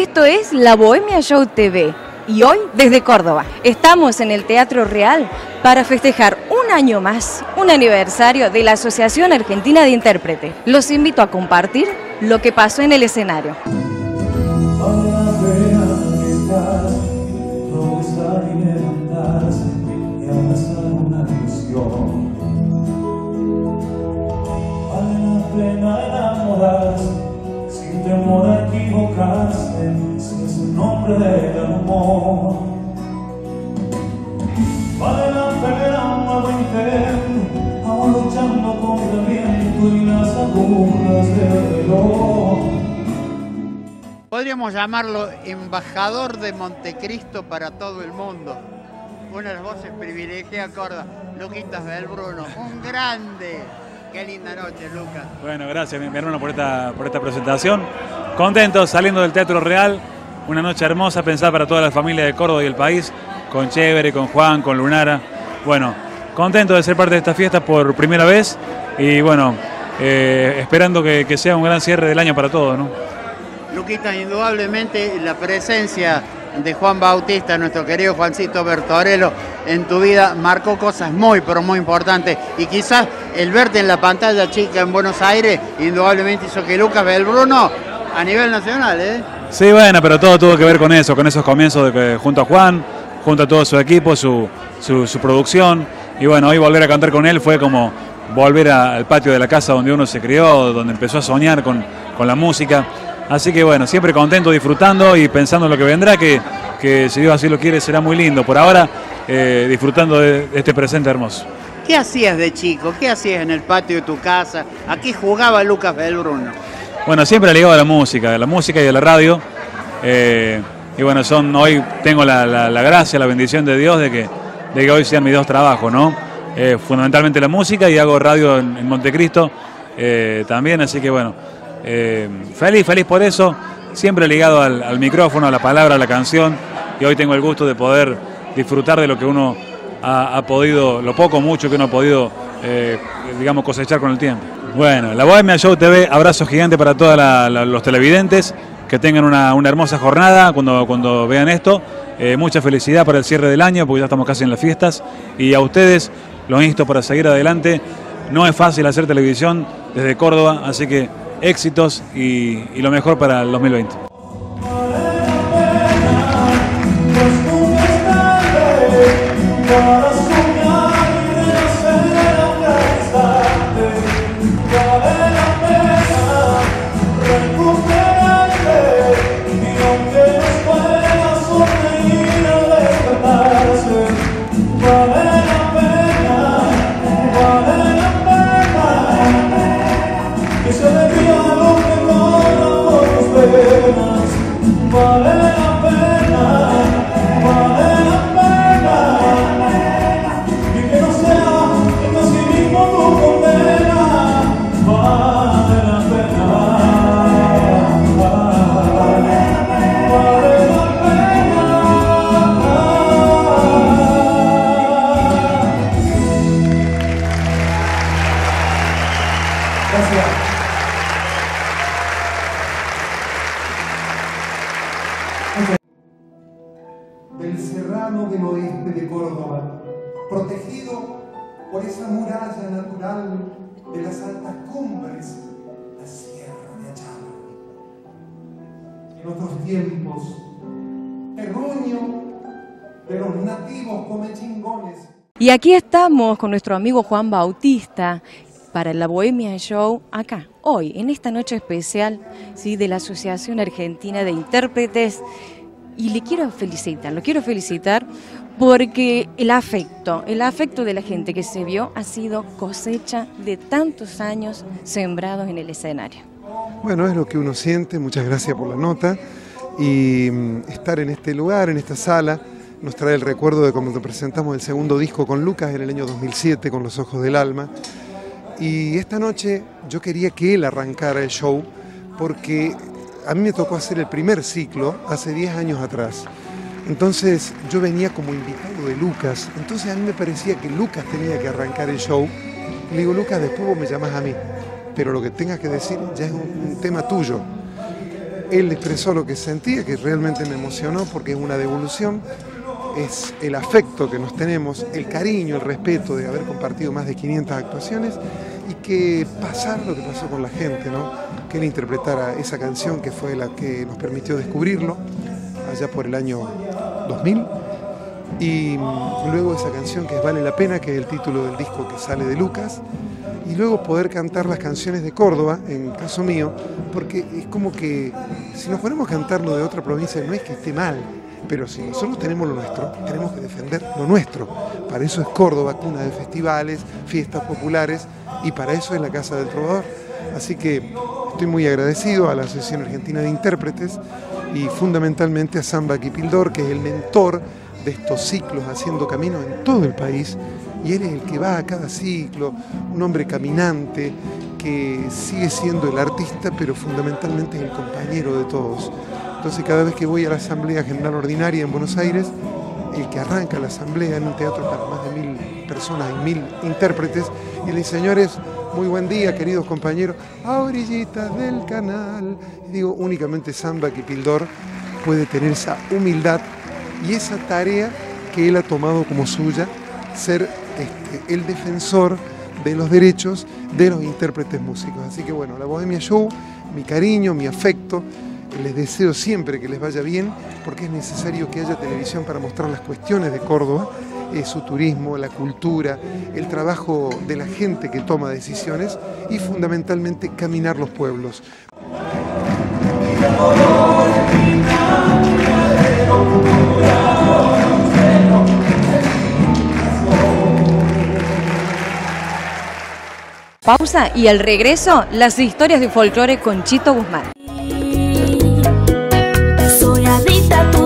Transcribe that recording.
Esto es La Bohemia Show TV y hoy desde Córdoba. Estamos en el Teatro Real para festejar un año más, un aniversario de la Asociación Argentina de Intérpretes. Los invito a compartir lo que pasó en el escenario. sin temor a equivocarse, si es el nombre del amor. Vale la pena un nuevo intento, aún luchando contra el viento y las agujas del reloj. Podríamos llamarlo embajador de Montecristo para todo el mundo. Una de las voces privilegiadas, Córdoba, Luquitas del Bruno, un grande. Qué linda noche, Lucas. Bueno, gracias, mi, mi hermano, por esta, por esta presentación. Contento saliendo del Teatro Real. Una noche hermosa pensada para toda la familia de Córdoba y el país. Con Chévere, con Juan, con Lunara. Bueno, contento de ser parte de esta fiesta por primera vez. Y bueno, eh, esperando que, que sea un gran cierre del año para todos, ¿no? Luquita, indudablemente la presencia de Juan Bautista, nuestro querido Juancito Bertorello, en tu vida marcó cosas muy, pero muy importantes. Y quizás el verte en la pantalla chica en Buenos Aires, indudablemente hizo que Lucas Belbruno a nivel nacional, ¿eh? Sí, bueno, pero todo tuvo que ver con eso, con esos comienzos de que, junto a Juan, junto a todo su equipo, su, su, su producción. Y bueno, hoy volver a cantar con él fue como volver a- al patio de la casa donde uno se crió, donde empezó a soñar con, con la música. Así que bueno, siempre contento, disfrutando y pensando en lo que vendrá, que, que si Dios así lo quiere será muy lindo. Por ahora, eh, disfrutando de de este presente hermoso. ¿Qué hacías de chico? ¿Qué hacías en el patio de tu casa? ¿A qué jugaba Lucas Belbruno? Bueno, siempre ligado a la música, a la música y a la radio. Eh, y bueno, son hoy tengo la, gracia, la bendición de Dios de que, de que hoy sean mis dos trabajos, ¿no? Eh, fundamentalmente la música y hago radio en, en Montecristo eh, también, así que bueno, feliz, feliz por eso, siempre ligado al, micrófono, a la palabra, a la canción, y hoy tengo el gusto de poder disfrutar de lo que uno ha, podido, lo poco mucho que uno ha podido, digamos, cosechar con el tiempo. Bueno, la Bohemia Show TV, abrazo gigante para todos los televidentes, que tengan una, hermosa jornada cuando, cuando vean esto. Eh, mucha felicidad para el cierre del año, porque ya estamos casi en las fiestas. Y a ustedes los insto para seguir adelante. No es fácil hacer televisión desde Córdoba, así que éxitos y, lo mejor para el 2020. Pues nunca del serrano del oeste de Córdoba, protegido por esa muralla natural de las altas cumbres, la Sierra de Achara. En otros tiempos, terruño de los nativos comechingones. Y aquí estamos con nuestro amigo Juan Bautista para la Bohemia Show acá, hoy, en esta noche especial ¿sí? de la Asociación Argentina de Intérpretes. Y le quiero felicitar, lo quiero felicitar porque el afecto, el afecto de la gente que se vio ha sido cosecha de tantos años sembrados en el escenario. Bueno, es lo que uno siente, muchas gracias por la nota. Y mm, estar en este lugar, en esta sala, nos trae el recuerdo de cuando presentamos el segundo disco con Lucas en el año 2007, con Los Ojos del Alma. Y esta noche yo quería que él arrancara el show, porque a mí me tocó hacer el primer ciclo hace 10 años atrás. Entonces yo venía como invitado de Lucas, entonces a mí me parecía que Lucas tenía que arrancar el show. Le digo, Lucas, después vos me llamás a mí, pero lo que tengas que decir ya es un, un tema tuyo. él expresó lo que sentía, que realmente me emocionó porque es una devolución, es el afecto que nos tenemos, el cariño, el respeto de haber compartido más de 500 actuaciones y que pasar lo que pasó con la gente, ¿no? Que él interpretara esa canción que fue la que nos permitió descubrirlo allá por el año 2000 y luego esa canción que Vale la Pena, que es el título del disco que sale de Lucas, y luego poder cantar las canciones de Córdoba, en caso mío, porque es como que si nos ponemos a cantarlo de otra provincia no es que esté mal, pero si nosotros tenemos lo nuestro, tenemos que defender lo nuestro. Para eso es Córdoba, cuna de festivales, fiestas populares, y para eso es la Casa del Trovador. Así que estoy muy agradecido a la Asociación Argentina de Intérpretes y fundamentalmente a Samba Kipildor, que es el mentor de estos ciclos haciendo camino en todo el país y él es el que va a cada ciclo, un hombre caminante que sigue siendo el artista pero fundamentalmente es el compañero de todos. Entonces cada vez que voy a la Asamblea General Ordinaria en Buenos Aires, el que arranca la asamblea en un teatro para más de mil personas y mil intérpretes, y le dice, señores, muy buen día, queridos compañeros, a orillitas del canal. Digo, únicamente Samba Kipildor puede tener esa humildad y esa tarea que él ha tomado como suya, ser este, el defensor de los derechos de los intérpretes músicos. Así que bueno, la Bohemia Show, mi cariño, mi afecto, les deseo siempre que les vaya bien, porque es necesario que haya televisión para mostrar las cuestiones de Córdoba, eh, su turismo, la cultura, el trabajo de la gente que toma decisiones y fundamentalmente caminar los pueblos. Pausa y al regreso, las historias de folclore con Chito Guzmán. Soy adicta a tu